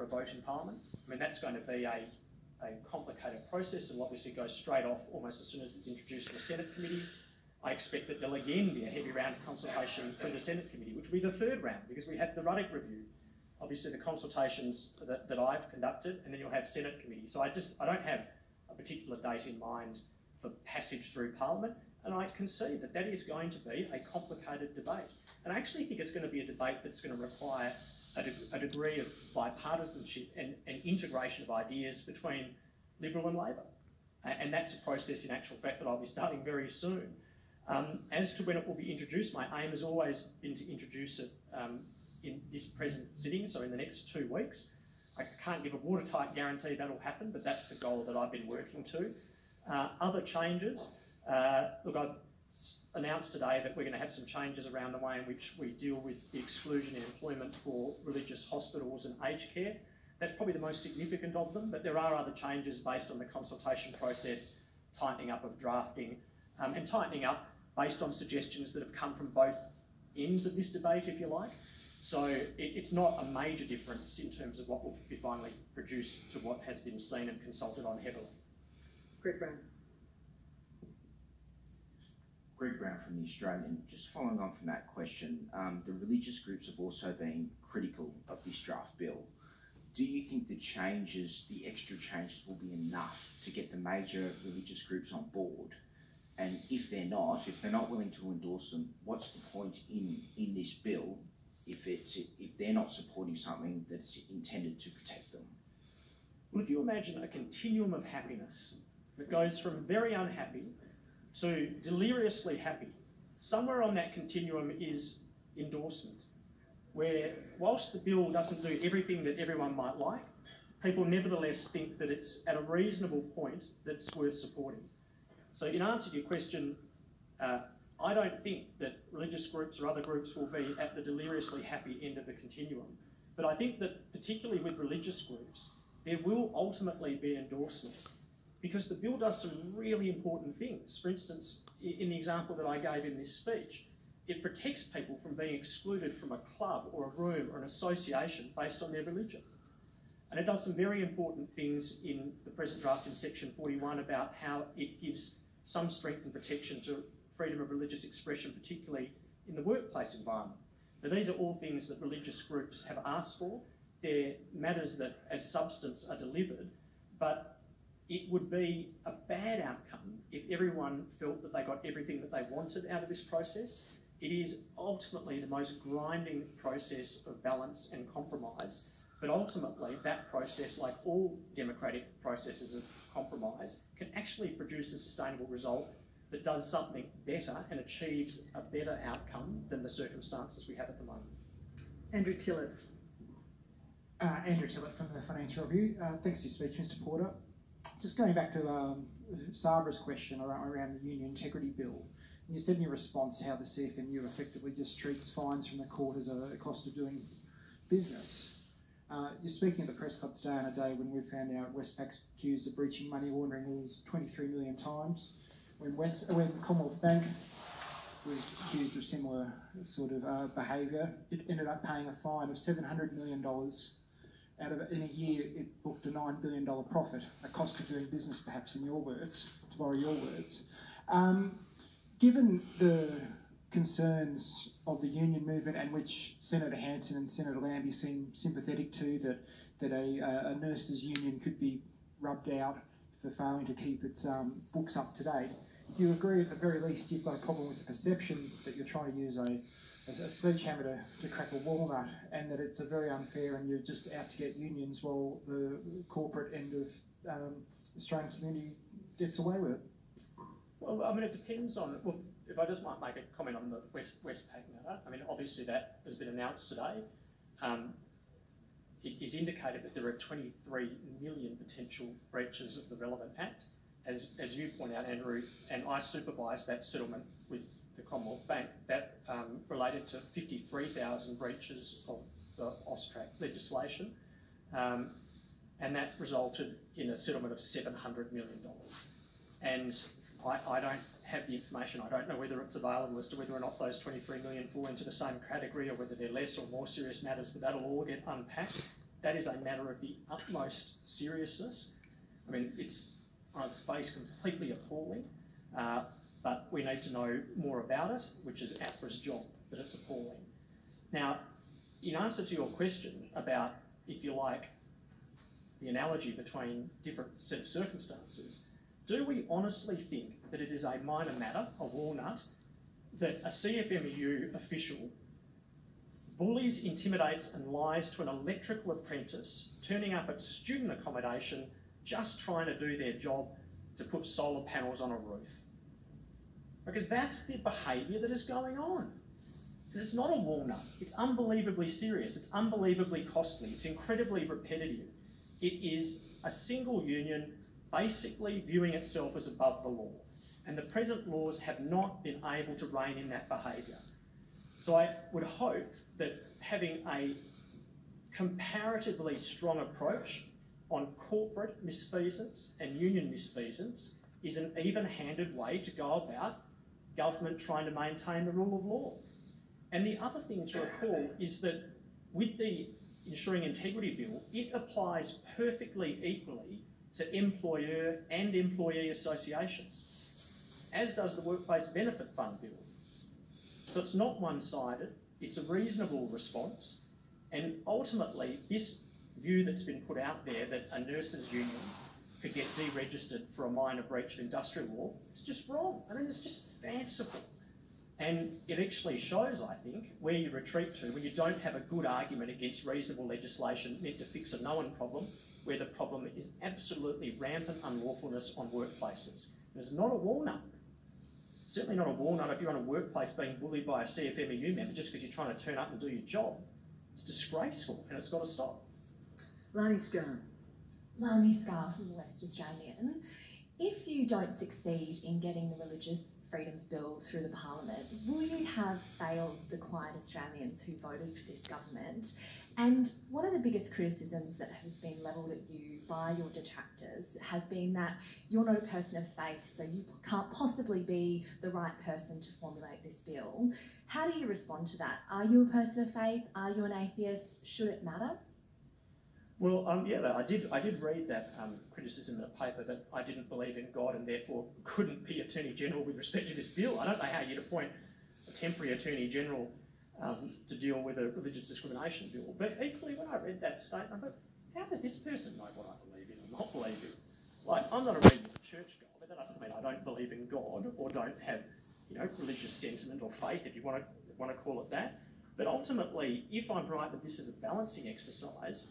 for a vote in Parliament. I mean, that's going to be a, a complicated process. It'll obviously go straight off almost as soon as it's introduced to the Senate committee. I expect that there'll again be a heavy round of consultation through the Senate committee, which will be the third round because we had the Ruddock review, obviously the consultations that, that I've conducted, and then you'll have Senate committee. So I just I don't have a particular date in mind for passage through Parliament, and I can see that that is going to be a complicated debate. And I actually think it's going to be a debate that's going to require a, de a degree of bipartisanship and, and, integration of ideas between Liberal and Labor. And that's a process in actual fact that I'll be starting very soon. Um, as to when it will be introduced, my aim has always been to introduce it um, in this present sitting, so in the next two weeks. I can't give a watertight guarantee that'll happen, but that's the goal that I've been working to. Uh, other changes, uh, look, I've announced today that we're going to have some changes around the way in which we deal with the exclusion in employment for religious hospitals and aged care. That's probably the most significant of them, but there are other changes based on the consultation process, tightening up of drafting, um, and tightening up based on suggestions that have come from both ends of this debate, if you like. So it, it's not a major difference in terms of what will be finally produced to what has been seen and consulted on heavily. Greg Brown. Greg Brown from The Australian. Just following on from that question, um, the religious groups have also been critical of this draft bill. Do you think the changes, the extra changes, will be enough to get the major religious groups on board? And if they're not, if they're not willing to endorse them, what's the point in, in this bill if it's if they're not supporting something that's intended to protect them? Well, if you imagine a continuum of happiness that goes from very unhappy to deliriously happy. Somewhere on that continuum is endorsement, where whilst the bill doesn't do everything that everyone might like, people nevertheless think that it's at a reasonable point that's worth supporting. So in answer to your question, uh, I don't think that religious groups or other groups will be at the deliriously happy end of the continuum. But I think that particularly with religious groups, there will ultimately be endorsement because the bill does some really important things. For instance, in the example that I gave in this speech, it protects people from being excluded from a club or a room or an association based on their religion. And it does some very important things in the present draft in section 41 about how it gives some strength and protection to freedom of religious expression, particularly in the workplace environment. Now, these are all things that religious groups have asked for. They're matters that, as substance, are delivered, but it would be a bad outcome if everyone felt that they got everything that they wanted out of this process. It is ultimately the most grinding process of balance and compromise, but ultimately that process, like all democratic processes of compromise, can actually produce a sustainable result that does something better and achieves a better outcome than the circumstances we have at the moment. Andrew Tillett. Uh, Andrew Tillett from the Financial Review. Uh, thanks for your speech, Mr Porter just going back to um, Sabra's question around, the Union Integrity Bill, you said in your response how the CFMU effectively just treats fines from the court as a cost of doing business. Uh, you're speaking at the press club today on a day when we found out Westpac's accused of breaching money laundering rules 23 million times. When, West, when Commonwealth Bank was accused of similar sort of uh, behaviour, it ended up paying a fine of $700 million out of in a year it booked a $9 billion profit, a cost of doing business perhaps in your words, to borrow your words. Um, given the concerns of the union movement and which Senator Hanson and Senator Lambie seem sympathetic to, that, that a, a nurses union could be rubbed out for failing to keep its um, books up to date, do you agree at the very least you've got a problem with the perception that you're trying to use a a sledgehammer to, to crack a walnut, and that it's a very unfair, and you're just out to get unions while the corporate end of um, Australian community gets away with it. Well, I mean, it depends on. Well, if I just might make a comment on the West Westpac matter, I mean, obviously that has been announced today. Um, it is indicated that there are 23 million potential breaches of the relevant act. As, as you point out, Andrew, and I supervise that settlement with the Commonwealth Bank, that um, related to 53,000 breaches of the AUSTRAC legislation, um, and that resulted in a settlement of $700 million. And I, I, don't have the information. I don't know whether it's available as to whether or not those 23 million fall into the same category or whether they're less or more serious matters, but that'll all get unpacked that is a matter of the utmost seriousness. I mean, it's on its face completely appalling, uh, but we need to know more about it, which is APRA's job, that it's appalling. Now, in answer to your question about, if you like, the analogy between different set of circumstances, do we honestly think that it is a minor matter, a walnut, that a CFMEU official bullies, intimidates and lies to an electrical apprentice turning up at student accommodation just trying to do their job to put solar panels on a roof? Because that's the behaviour that is going on. It's not a walnut. It's unbelievably serious. It's unbelievably costly. It's incredibly repetitive. It is a single union basically viewing itself as above the law. And the present laws have not been able to rein in that behaviour. So I would hope that having a comparatively strong approach on corporate misfeasance and union misfeasance is an even-handed way to go about government trying to maintain the rule of law. And the other thing to recall is that with the Ensuring Integrity Bill, it applies perfectly equally to employer and employee associations, as does the Workplace Benefit Fund Bill. So it's not one-sided, it's a reasonable response, and ultimately this view that's been put out there that a nurses union could get deregistered for a minor breach of industrial law, it's just wrong. I mean, it's just fanciful. And it actually shows, I think, where you retreat to when you don't have a good argument against reasonable legislation meant to fix a known problem, where the problem is absolutely rampant unlawfulness on workplaces. It's not a walnut. Certainly not a walnut if you're on a workplace being bullied by a CFMEU member just because you're trying to turn up and do your job. It's disgraceful and it's got to stop. Lani Scarr. Lani Scarr from the West Australian. If you don't succeed in getting the religious Freedoms Bill through the Parliament, will you have failed the quiet Australians who voted for this government? And one of the biggest criticisms that has been levelled at you by your detractors has been that you're not a person of faith, so you can't possibly be the right person to formulate this bill. How do you respond to that? Are you a person of faith? Are you an atheist? Should it matter? Well, um, yeah, I did. I did read that um, criticism in the paper that I didn't believe in God and therefore couldn't be Attorney General with respect to this bill. I don't know how you'd appoint a temporary Attorney General um, to deal with a religious discrimination bill. But equally, when I read that statement, I thought, how does this person know what I believe in or not believe in? Like, I'm not a regular church goer, but that doesn't mean I don't believe in God or don't have, you know, religious sentiment or faith, if you want to want to call it that. But ultimately, if I'm right that this is a balancing exercise,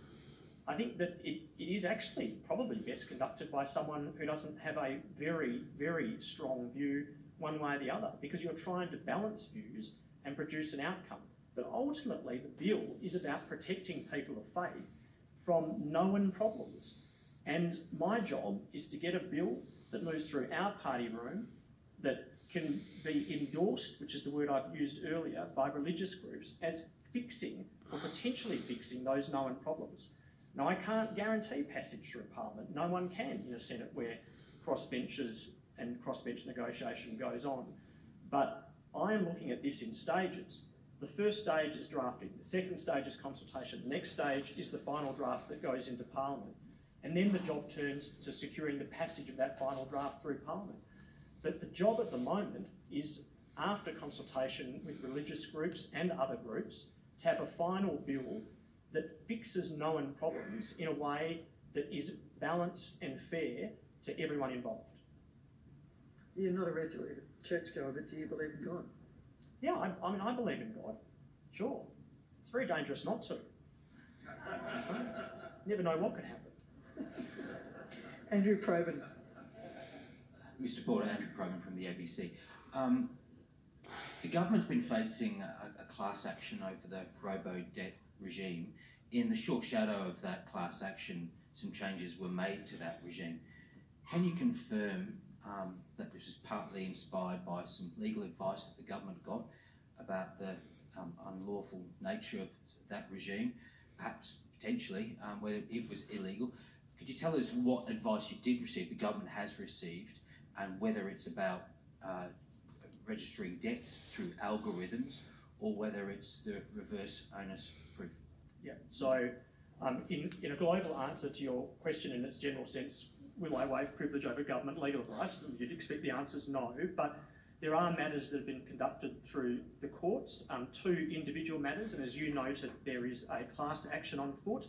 I think that it, it is actually probably best conducted by someone who doesn't have a very, very strong view one way or the other, because you're trying to balance views and produce an outcome. But ultimately, the bill is about protecting people of faith from known problems. And my job is to get a bill that moves through our party room that can be endorsed, which is the word I've used earlier, by religious groups as fixing or potentially fixing those known problems. Now, I can't guarantee passage through Parliament. No one can in a Senate where crossbenches and crossbench negotiation goes on. But I am looking at this in stages. The first stage is drafting, the second stage is consultation, the next stage is the final draft that goes into Parliament. And then the job turns to securing the passage of that final draft through Parliament. But the job at the moment is, after consultation with religious groups and other groups, to have a final bill that fixes known problems in a way that is balanced and fair to everyone involved. You're not a regular churchgoer, but do you believe in God? Yeah, I, I mean, I believe in God. Sure. It's very dangerous not to. Never know what could happen. Andrew Probyn. Mr. Porter, Andrew Probyn from the ABC. Um, the government's been facing a, a class action over the robo debt regime. In the short shadow of that class action, some changes were made to that regime. Can you confirm um, that this was partly inspired by some legal advice that the government got about the um, unlawful nature of that regime, perhaps potentially um, whether it was illegal? Could you tell us what advice you did receive, the government has received, and whether it's about uh, registering debts through algorithms or whether it's the reverse onus proof? Yeah, so Um, in, in a global answer to your question in its general sense, will I waive privilege over government legal advice? You'd expect the answer is no, but there are matters that have been conducted through the courts, um, two individual matters, and as you noted, there is a class action on foot.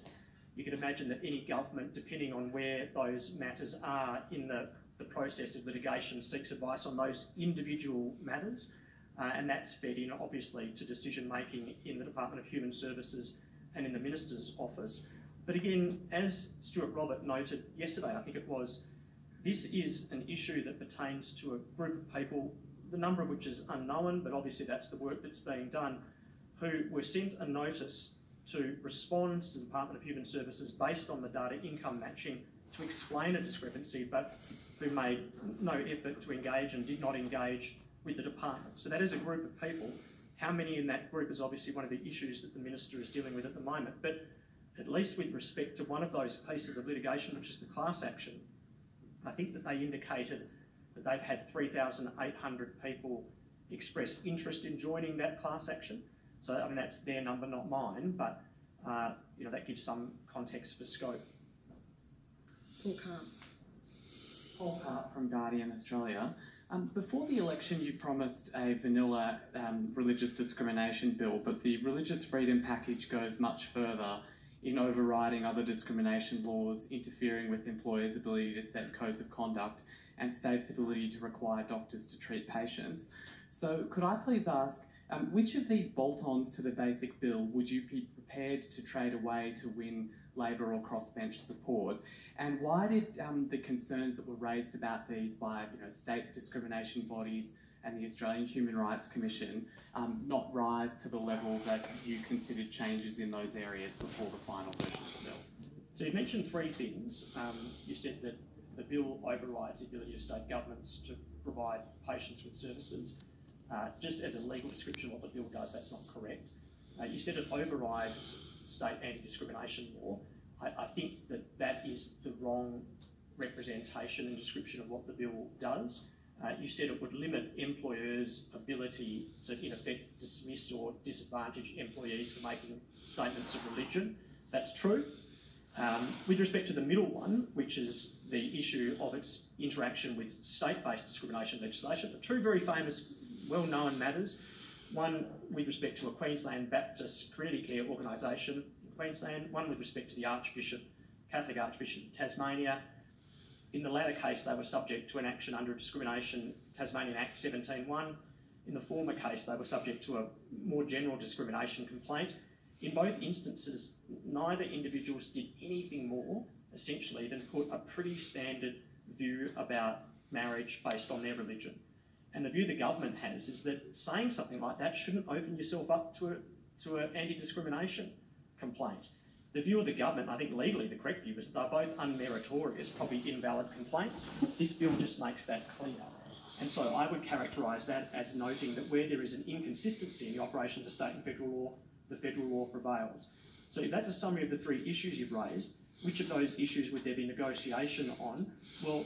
You can imagine that any government, depending on where those matters are in the, the process of litigation, seeks advice on those individual matters. Uh, and that's fed in, obviously, to decision making in the Department of Human Services and in the Minister's office. But again, as Stuart Robert noted yesterday, I think it was, this is an issue that pertains to a group of people, the number of which is unknown, but obviously that's the work that's being done, who were sent a notice to respond to the Department of Human Services based on the data income matching to explain a discrepancy, but who made no effort to engage and did not engage with the department. So that is a group of people. How many in that group is obviously one of the issues that the minister is dealing with at the moment. But at least with respect to one of those pieces of litigation, which is the class action, I think that they indicated that they've had 3,800 people express interest in joining that class action. So, I mean, that's their number, not mine, but, uh, you know, that gives some context for scope. Paul Karp. Paul Karp from Guardian Australia. Um, before the election, you promised a vanilla um, religious discrimination bill, but the religious freedom package goes much further in overriding other discrimination laws, interfering with employers' ability to set codes of conduct, and states' ability to require doctors to treat patients. So, could I please ask, um, which of these bolt ons to the basic bill would you be prepared to trade away to win Labor or crossbench support? And why did um, the concerns that were raised about these by you know, state discrimination bodies and the Australian Human Rights Commission um, not rise to the level that you considered changes in those areas before the final version of the bill? So you mentioned three things. Um, you said that the bill overrides the ability of state governments to provide patients with services. Uh, just as a legal description of what the bill does, that's not correct. Uh, you said it overrides state anti-discrimination law. I, I, think that that is the wrong representation and description of what the bill does. Uh, you said it would limit employers' ability to, in effect, dismiss or disadvantage employees for making statements of religion. That's true. Um, with respect to the middle one, which is the issue of its interaction with state-based discrimination legislation, the two very famous, well-known matters. One with respect to a Queensland Baptist community care organisation in Queensland, one with respect to the Archbishop, Catholic Archbishop of Tasmania. In the latter case, they were subject to an action under Discrimination Tasmanian Act 17.1. In the former case, they were subject to a more general discrimination complaint. In both instances, neither individuals did anything more, essentially, than put a pretty standard view about marriage based on their religion. And the view the government has is that saying something like that shouldn't open yourself up to a, to an anti-discrimination complaint. The view of the government, I think legally the correct view, is that they're both unmeritorious, probably invalid complaints. This bill just makes that clear. And so I would characterise that as noting that where there is an inconsistency in the operation of the state and federal law, the federal law prevails. So if that's a summary of the three issues you've raised, which of those issues would there be negotiation on? Well,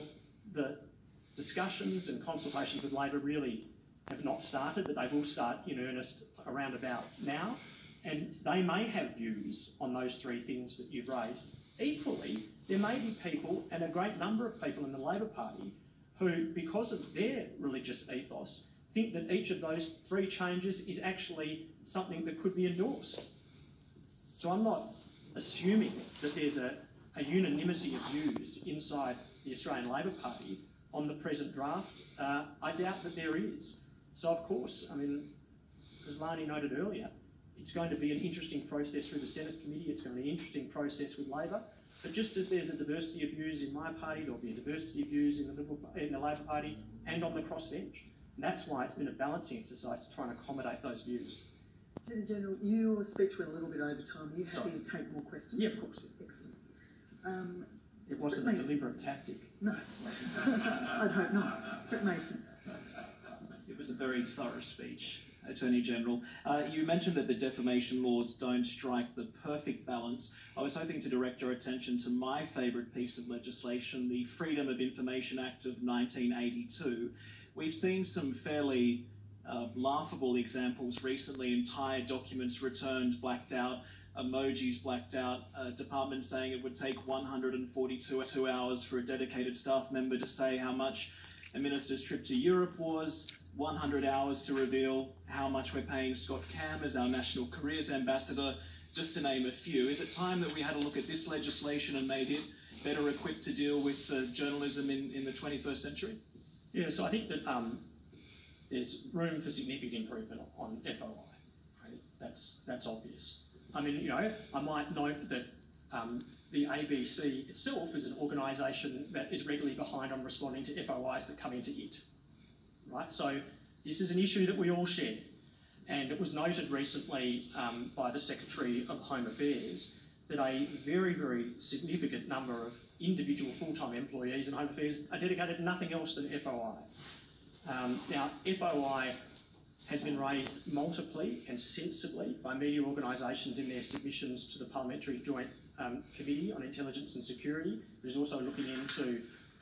the discussions and consultations with Labor really have not started, but they will start in earnest around about now. And they may have views on those three things that you've raised. Equally, there may be people, and a great number of people in the Labor Party, who, because of their religious ethos, think that each of those three changes is actually something that could be endorsed. So I'm not assuming that there's a, a unanimity of views inside the Australian Labor Party on the present draft. Uh, I doubt that there is. So of course, I mean, as Lani noted earlier, it's going to be an interesting process through the Senate committee. It's going to be an interesting process with Labor. But just as there's a diversity of views in my party, there'll be a diversity of views in the Liberal, in the Labor Party and on the crossbench. And that's why it's been a balancing exercise to try and accommodate those views. General, your speech went a little bit over time. Are you happy to take more questions? Yeah, of course. Excellent. Um, it wasn't a deliberate tactic. No, I'd hope not. Brett Mason. It was a very thorough speech. Attorney General. Uh, you mentioned that the defamation laws don't strike the perfect balance. I was hoping to direct your attention to my favourite piece of legislation, the Freedom of Information Act of 1982. We've seen some fairly uh, laughable examples recently, entire documents returned, blacked out, emojis blacked out, a department saying it would take 142 two hours for a dedicated staff member to say how much a minister's trip to Europe was, 100 hours to reveal how much we're paying Scott Cam as our National Careers Ambassador, just to name a few. Is it time that we had a look at this legislation and made it better equipped to deal with uh, journalism in, in the 21st century? Yeah, so I think that um, there's room for significant improvement on FOI. Right? That's that's obvious. I mean, you know, I might note that um, the ABC itself is an organisation that is regularly behind on responding to FOIs that come into it. Right. So this is an issue that we all share, and it was noted recently um, by the Secretary of Home Affairs that a very, very significant number of individual full-time employees in Home Affairs are dedicated to nothing else than FOI. Um, now, FOI has been raised multiply and sensibly by media organisations in their submissions to the Parliamentary Joint um, Committee on Intelligence and Security, which is also looking into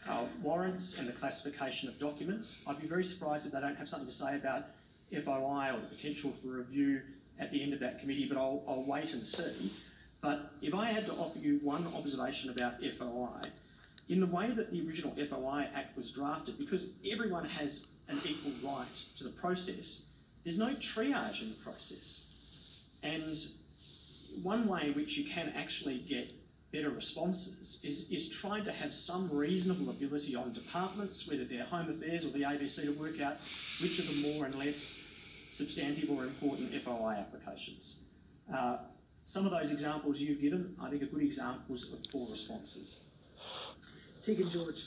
uh, warrants and the classification of documents. I'd be very surprised if they don't have something to say about FOI or the potential for review at the end of that committee, but I'll, I'll wait and see. But if I had to offer you one observation about FOI, in the way that the original FOI Act was drafted, because everyone has an equal right to the process, there's no triage in the process. And one way in which you can actually get better responses is, is trying to have some reasonable ability on departments, whether they're Home Affairs or the ABC, to work out which are the more and less substantive or important FOI applications. Uh, some of those examples you've given, I think, are good examples of poor responses. Tegan George.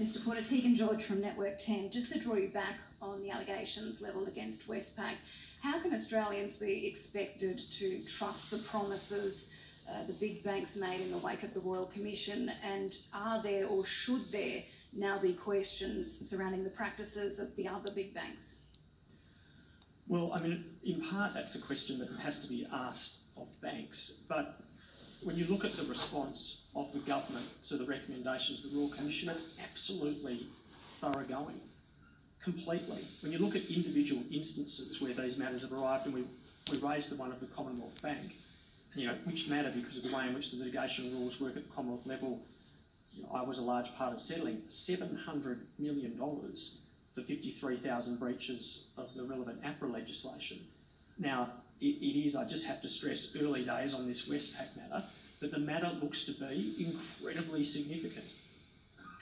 Mr Porter, Tegan George from Network 10. Just to draw you back on the allegations levelled against Westpac, how can Australians be expected to trust the promises uh, the big banks made in the wake of the Royal Commission? And are there or should there now be questions surrounding the practices of the other big banks? Well, I mean, in part, that's a question that has to be asked of banks. But when you look at the response of the government to the recommendations of the Royal Commission, it's absolutely thoroughgoing, completely. When you look at individual instances where these matters have arrived, and we, we raised the one of the Commonwealth Bank, you know, which matter because of the way in which the litigation rules work at the Commonwealth level, you know, I was a large part of settling $700 million for 53,000 breaches of the relevant APRA legislation. Now, it, it is, I just have to stress, early days on this Westpac matter, but the matter looks to be incredibly significant.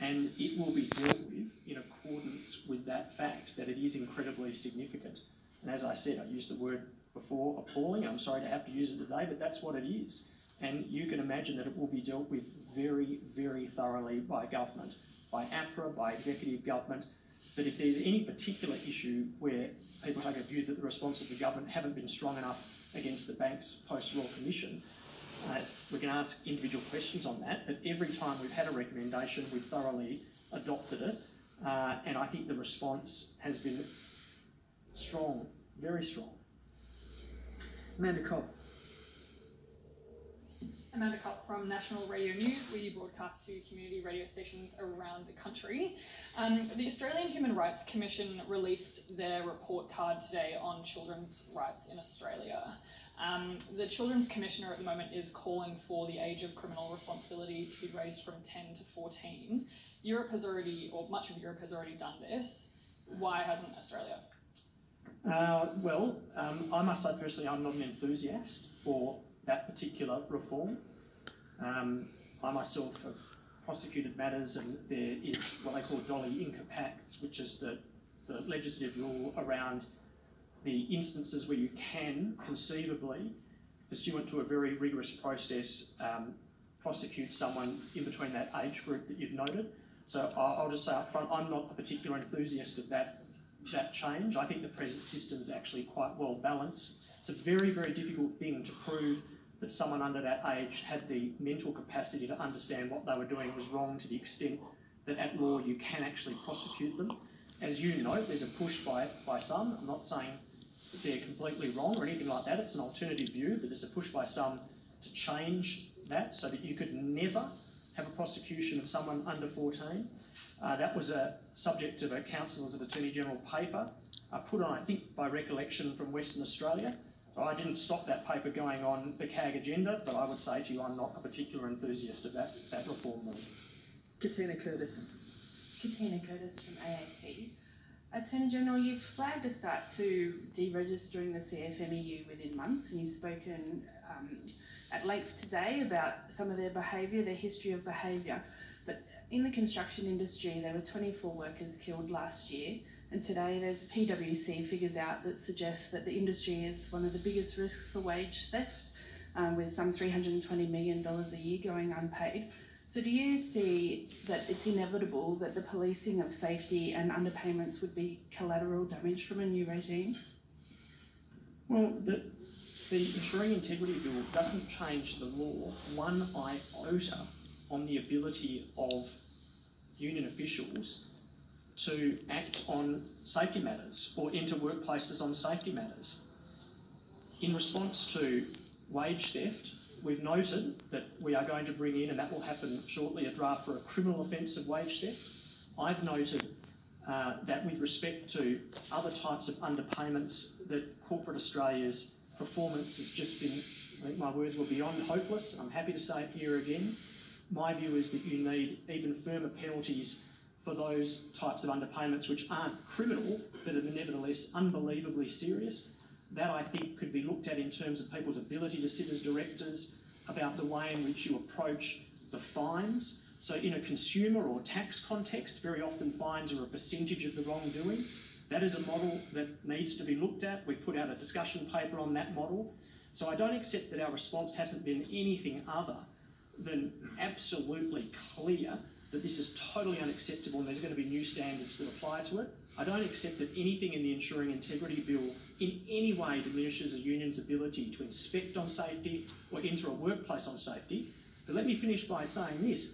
And it will be dealt with in accordance with that fact that it is incredibly significant. And as I said, I used the word before appalling. I'm sorry to have to use it today, but that's what it is. And you can imagine that it will be dealt with very, very thoroughly by government, by APRA, by executive government, that if there's any particular issue where people take a view that the response of the government haven't been strong enough against the bank's post-Royal Commission, uh, we can ask individual questions on that, but every time we've had a recommendation, we've thoroughly adopted it, uh, and I think the response has been strong, very strong. Amanda Copp. Amanda Copp from National Radio News. We broadcast to community radio stations around the country. Um, the Australian Human Rights Commission released their report card today on children's rights in Australia. Um, the Children's Commissioner at the moment is calling for the age of criminal responsibility to be raised from 10 to 14. Europe has already, or much of Europe has already done this. Why hasn't Australia? Uh, well, um, I must say personally, I'm not an enthusiast for that particular reform. Um, I myself have prosecuted matters and there is what they call doli incapax, which is the, the legislative rule around the instances where you can conceivably, pursuant to a very rigorous process, um, prosecute someone in between that age group that you've noted. So I'll just say up front, I'm not a particular enthusiast of that that change. I think the present system is actually quite well balanced. It's a very, very difficult thing to prove that someone under that age had the mental capacity to understand what they were doing was wrong to the extent that at law you can actually prosecute them. As you know, there's a push by, by some, I'm not saying that they're completely wrong or anything like that, it's an alternative view, but there's a push by some to change that so that you could never have a prosecution of someone under 14. Uh, that was a subject of a Councillors of Attorney General paper uh, put on, I think, by recollection from Western Australia I didn't stop that paper going on the CAG agenda, but I would say to you, I'm not a particular enthusiast of that, that reform move. Katina Curtis. Katina Curtis from AAP. Attorney General, you've flagged a start to deregistering the CFMEU within months, and you've spoken um, at length today about some of their behaviour, their history of behaviour. But in the construction industry, there were 24 workers killed last year, and today there's PwC figures out that suggest that the industry is one of the biggest risks for wage theft, um, with some $320 million a year going unpaid. So do you see that it's inevitable that the policing of safety and underpayments would be collateral damage from a new regime? Well, the, the Ensuring Integrity Bill doesn't change the law one iota on the ability of union officials to act on safety matters or enter workplaces on safety matters. In response to wage theft, we've noted that we are going to bring in, and that will happen shortly, a draft for a criminal offence of wage theft. I've noted uh, that with respect to other types of underpayments, that corporate Australia's performance has just been, I think my words were beyond hopeless. I'm happy to say it here again. My view is that you need even firmer penalties for those types of underpayments which aren't criminal but are nevertheless unbelievably serious. That I think could be looked at in terms of people's ability to sit as directors, about the way in which you approach the fines. So in a consumer or tax context, very often fines are a percentage of the wrongdoing. That is a model that needs to be looked at. We put out a discussion paper on that model. So I don't accept that our response hasn't been anything other than absolutely clear that this is totally unacceptable and there's going to be new standards that apply to it. I don't accept that anything in the Ensuring Integrity Bill in any way diminishes a union's ability to inspect on safety or enter a workplace on safety. But let me finish by saying this.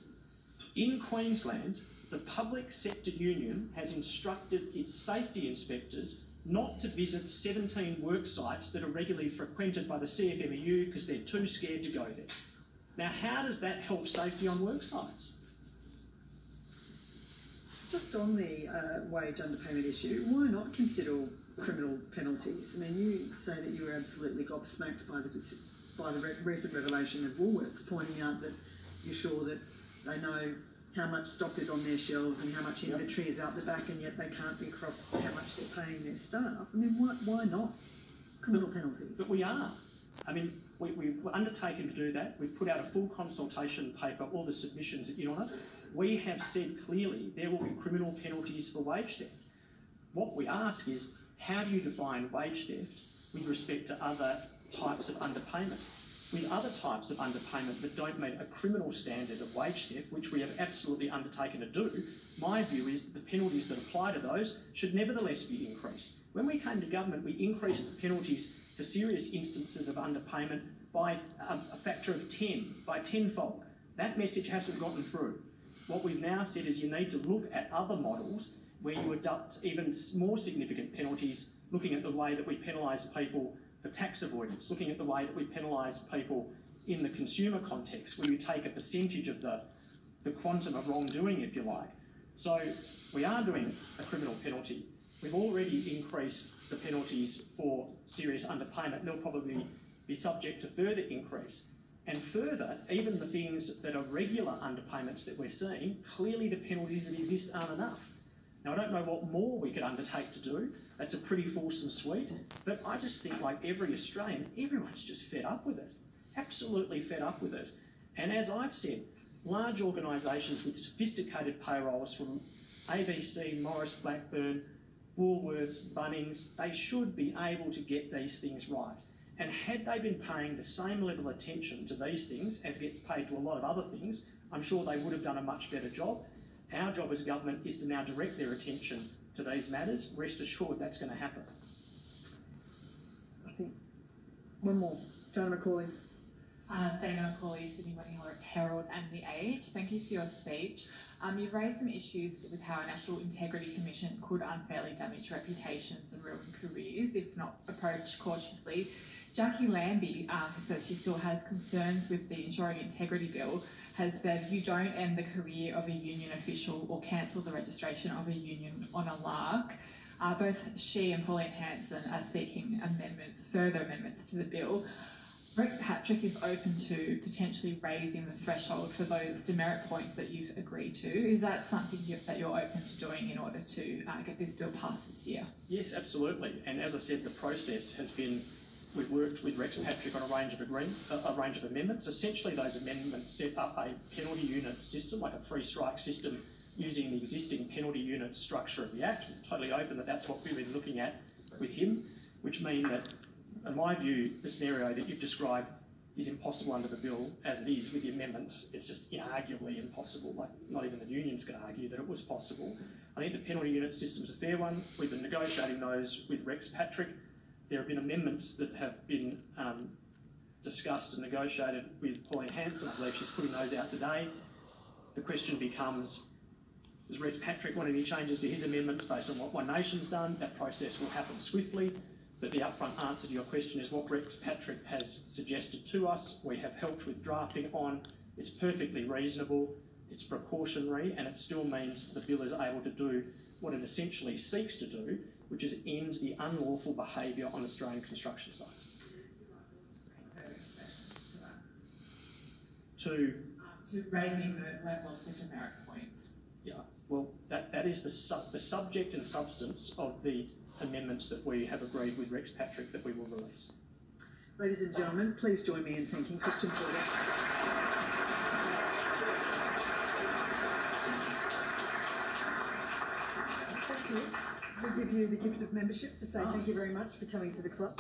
In Queensland, the public sector union has instructed its safety inspectors not to visit 17 work sites that are regularly frequented by the CFMEU because they're too scared to go there. Now, how does that help safety on work sites? Just on the uh, wage underpayment issue, why not consider criminal penalties? I mean, you say that you were absolutely gobsmacked by the by the re- recent revelation of Woolworths, pointing out that you're sure that they know how much stock is on their shelves and how much inventory is out the back, and yet they can't be crossed how much they're paying their staff. I mean, why, why not criminal penalties? But we are. I mean, we, we've undertaken to do that. We've put out a full consultation paper, all the submissions that you it we have said clearly there will be criminal penalties for wage theft. What we ask is, how do you define wage theft with respect to other types of underpayment? With other types of underpayment that don't meet a criminal standard of wage theft, which we have absolutely undertaken to do, my view is that the penalties that apply to those should nevertheless be increased. When we came to government, we increased the penalties for serious instances of underpayment by a, a factor of 10, by tenfold. That message hasn't gotten through. What we've now said is you need to look at other models where you adopt even more significant penalties, looking at the way that we penalise people for tax avoidance, looking at the way that we penalise people in the consumer context, where you take a percentage of the, the quantum of wrongdoing, if you like. So we are doing a criminal penalty. We've already increased the penalties for serious underpayment, they'll probably be subject to further increase. And further, even the things that are regular underpayments that we're seeing, clearly the penalties that exist aren't enough. Now, I don't know what more we could undertake to do. That's a pretty fulsome suite. But I just think, like every Australian, everyone's just fed up with it. Absolutely fed up with it. And as I've said, large organisations with sophisticated payrolls from ABC, Maurice Blackburn, Woolworths, Bunnings, they should be able to get these things right. And had they been paying the same level of attention to these things as gets paid to a lot of other things, I'm sure they would have done a much better job. Our job as government is to now direct their attention to these matters. Rest assured that's going to happen. I think one more. Dana McCauley. Uh, Dana McCauley, Sydney Morning Herald and The Age. Thank you for your speech. Um, you've raised some issues with how a National Integrity Commission could unfairly damage reputations and ruin careers if not approached cautiously. Jacqui Lambie, um, says she still has concerns with the Ensuring Integrity Bill, has said you don't end the career of a union official or cancel the registration of a union on a lark. Uh, both she and Pauline Hanson are seeking amendments, further amendments to the bill. Rex Patrick is open to potentially raising the threshold for those demerit points that you've agreed to. Is that something you, that you're open to doing in order to uh, get this bill passed this year? Yes, absolutely. And as I said, the process has been we've worked with Rex Patrick on a range of a, range of amendments. Essentially, those amendments set up a penalty unit system, like a three strike system, using the existing penalty unit structure of the Act. Totally open that that's what we've been looking at with him, which means that in my view, the scenario that you've described is impossible under the bill as it is with the amendments. It's just inarguably impossible. Like not even the unions can argue that it was possible. I think the penalty unit system's a fair one. We've been negotiating those with Rex Patrick. There have been amendments that have been um, discussed and negotiated with Pauline Hanson. I believe she's putting those out today. The question becomes, does Rex Patrick want any changes to his amendments based on what One Nation's done? That process will happen swiftly. But the upfront answer to your question is what Rex Patrick has suggested to us. We have helped with drafting on. It's perfectly reasonable, it's precautionary, and it still means the bill is able to do what it essentially seeks to do, which is end the unlawful behaviour on Australian construction sites. To, to raising the level of the demerit points. Yeah, well, that, that is the, sub, the subject and substance of the amendments that we have agreed with Rex Patrick that we will release. Ladies and gentlemen, please join me in thanking Christian Porter. We give you the gift of membership to say oh. thank you very much for coming to the club.